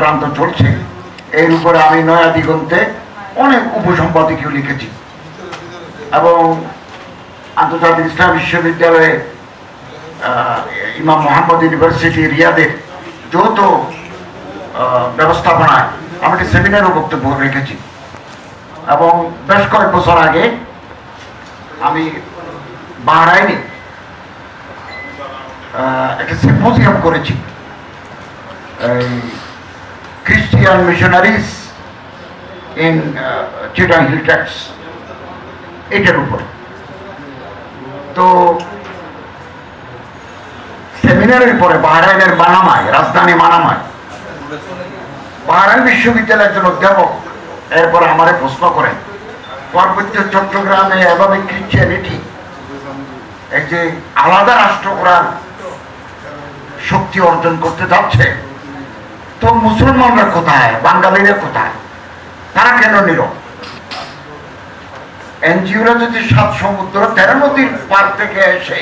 চক্রান্ত চলছে। এর উপরে আমি নয়া দিগন্তে অনেক উপসম্পাদকীয় লিখেছি। এবং আন্তর্জাতিক ইসলাম বিশ্ববিদ্যালয়ে ইমাম মোহাম্মদ ইউনিভার্সিটি রিয়াদের যৌথ ব্যবস্থাপনায় আমি একটি সেমিনারও বক্তব্য রেখেছি। এবং বেশ কয়েক বছর আগে আমি বাহরাইনে একটা সিম্পোজিয়াম করেছি। এই Christian missionaries in Chittagong hill tracts এটার উপরে। তো সেমিনারের পরে বাহরাইনের মানামায়, রাজধানী মানামায়, বাহরাইন বিশ্ববিদ্যালয়ের একজন অধ্যাপক এরপর আমারে প্রশ্ন করেন, পার্বত্য চট্টগ্রামে এভাবে ক্রিশ্চিয়ানিটি এই যে আলাদা রাষ্ট্র করার শক্তি অর্জন করতে যাচ্ছে তো মুসলমানরা কোথায়? বাঙালিরা কোথায়? তারা কেন নীরব এনজিওরা যদি সাত সমুদ্র তেরো নদীর পার থেকে এসে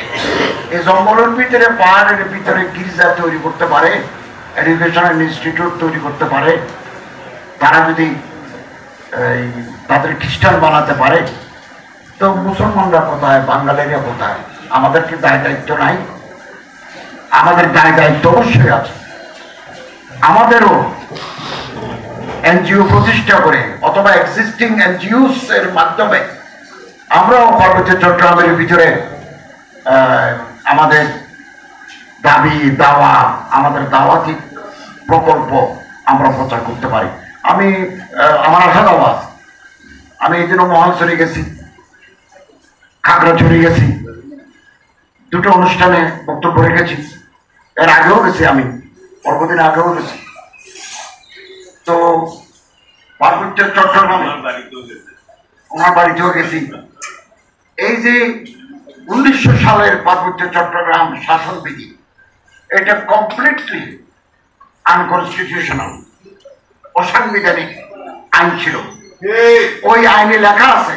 এই জঙ্গলের ভিতরে, পাহাড়ের ভিতরে গির্জা তৈরি করতে পারে এডুকেশনাল ইনস্টিটিউট তৈরি করতে পারে, তারা যদি, এই, তাদের খ্রিস্টান বানাতে পারে, তো মুসলমানরা কোথায়? বাঙালিরা কোথায়? আমাদের কি দায় দায়িত্ব নাই? আমাদের দায় দায়িত্ব অবশ্যই আছে। আমাদেরও এনজিও প্রতিষ্ঠা করে অথবা এক্সিস্টিং এনজিওস এর মাধ্যমে আমরাও পার্বত্য চট্টগ্রামের ভিতরে আমাদের দাবি, দাওয়া, আমাদের দাওয়াতি প্রকল্প আমরা প্রচার করতে পারি। আমি আমার দাওয়া আমি এই জন্য মহানসরে গেছি খাগড়াছড়ি গেছি। দুটো অনুষ্ঠানে বক্তব্য রেখেছি। এর আগেও গেছি আমি। পরবর্তীদিন আগেও গেছি তো পার্বত্য চট্টগ্রামে ওনার বাড়িতেও গেছি। এই যে উনিশশো সালের পার্বত্য চট্টগ্রাম শাসন বিধি এটা কমপ্লিটলি আনকনস্টিটিউশনাল অসাংবিধানিক আইন ছিল। ওই আইনে লেখা আছে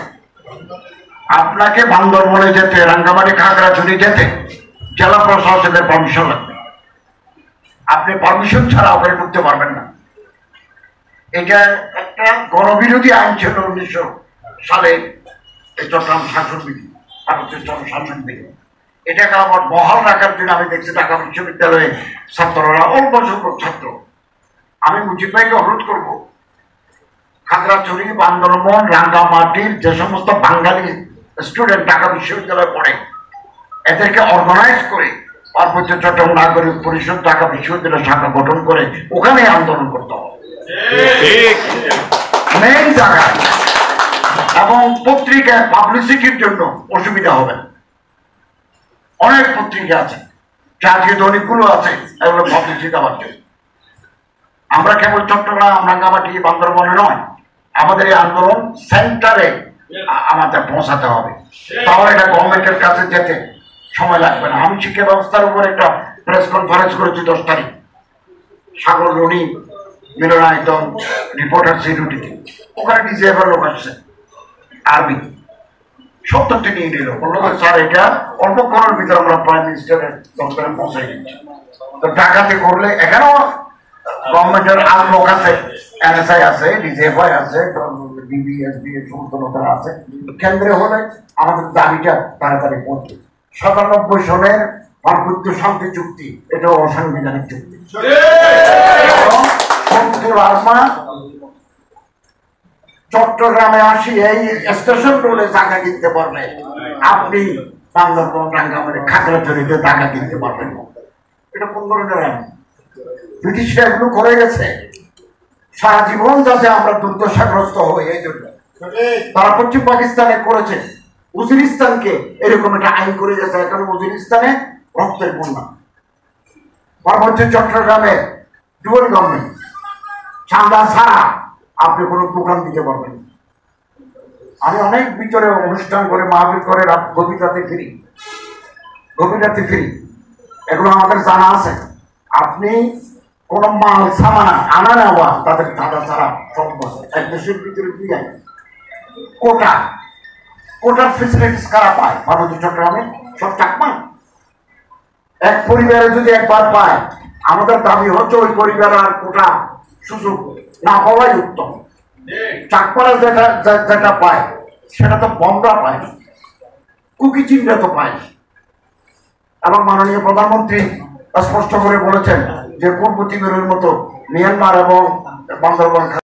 আপনাকে বান্দরবনে যেতে রাঙ্গামাটি খাগড়াছড়ি যেতে জেলা প্রশাসনের পারমিশন লাগবে। আপনি পারমিশন ছাড়া ওখানে ঢুকতে পারবেন না। এটা একটা গণবিরোধী আইন ছিল উনিশশো সালে চট্টগ্রাম শাসন বিধি ভারতীয় চট্টগ্রাম শাসন বিধি এটাকে আমার বহাল রাখার জন্য আমি দেখছি ঢাকা বিশ্ববিদ্যালয়ে ছাত্ররা অল্প সংখ্যক ছাত্র। আমি মুজিব ভাইকে অনুরোধ করব খাগড়াছড়ি বান্দরবন রাঙ্গামাটির যে সমস্ত বাঙালি স্টুডেন্ট ঢাকা বিশ্ববিদ্যালয়ে পড়ে, এদেরকে অর্গানাইজ করে পার্বত্য চট্টগ্রাম নাগরিক পরিষদ ঢাকা বিশ্ববিদ্যালয় শাখা গঠন করে ওখানে আন্দোলন করতে হবে। জায়গায় এবং পত্রিকায় পাবলিসিটির জন্য অসুবিধা হবে না। অনেক পত্রিকা আছে জাতীয় দৈনিকগুলো আছে এগুলো পাবলিসিটি দেওয়ার জন্য। আমরা কেবল চট্টগ্রাম রাঙ্গামাটি বান্দরবনে নয় আমাদের এই আন্দোলন সেন্টারে আমাদের পৌঁছাতে হবে। তাহলে এটা গভর্নমেন্টের কাছে যেতে সময় লাগবে না। আমি শিক্ষা ব্যবস্থার উপর একটা প্রেস কনফারেন্স করেছি দশ তারিখ। সাগর, রনি, মিলনায়তন রিপোর্টার সিকিউরিটিতে ওখানে ডিজেবল লোক আসছে। আর্মি সত্তরটি নিয়ে নিল। বলল স্যার, এটা অল্পক্ষণের ভিতরে আমরা প্রাইম মিনিস্টারের দপ্তরে পৌঁছাই দিচ্ছি। তো ঢাকাতে করলে এখানেও গভর্নমেন্টের আর লোক আছে এনএসআই আছে ডিজিএফআই আছে ডিবিএসবি সমস্ত লোকেরা আছে। কেন্দ্রে হলে আমাদের দাবিটা তাড়াতাড়ি পড়বে সাতানব্বই সনের পার্বত্য শান্তি চুক্তি এটা অসাংবিধানিক চুক্তি। এবং চট্টগ্রামে আসি, এই স্টেশন রোডে জায়গা কিনতে পারবে। আপনি বান্দরবন, রাঙ্গামাটি, খাগড়াছড়িতে জায়গা কিনতে পারবেন। এটা কোন ধরনের আইন? ব্রিটিশরা এগুলো করে গেছে। সারা জীবন যাতে আমরা দুর্দশাগ্রস্ত হই, এই জন্য। তারা পশ্চিম পাকিস্তানে করেছে। উজিরিস্তানকে এরকম একটা আইন করে গেছে এখন উজিরিস্তানে রক্তের বন্যা। পার্বত্য চট্টগ্রামে ডুয়েল গভর্নমেন্ট চাঁদা ছাড়া আপনি কোনো প্রোগ্রাম দিতে পারবেন। আমি অনেক ভিতরে অনুষ্ঠান করে, মাহফিল করে, রাত গভীর রাতে ফিরি। গভীর রাতে ফিরি। এগুলো আমাদের জানা আছে। আপনি কোন মাল, সামানা আনা নেওয়া তাদের চাঁদা ছাড়া সম্ভব। এক দেশের ভিতরে কি কোটা। কোটার ফেসিলিটিস কারা পায় পার্বত্য চট্টগ্রামে সব চাকমা। এক পরিবারে যদি একবার পায়, আমাদের দাবি হচ্ছে ওই পরিবার আর কোটা সুযোগ না পাওয়াই উত্তম। চাকমারা যেটা যেটা পায়, সেটা তো বমরা পায় কুকি চিহ্ন তো পায়। এবং মাননীয় প্রধানমন্ত্রী স্পষ্ট করে বলেছেন যে পূর্ব তিমুরের মতো মিয়ানমার এবং বান্দরবান